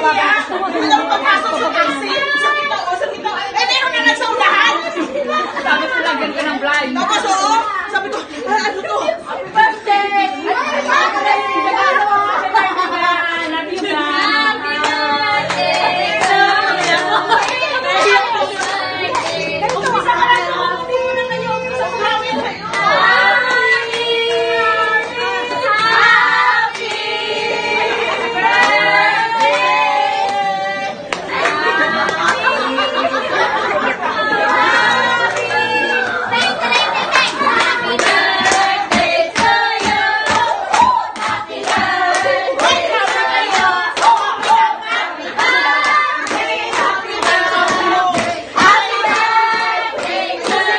Yeah.